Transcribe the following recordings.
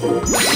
Yeah.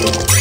You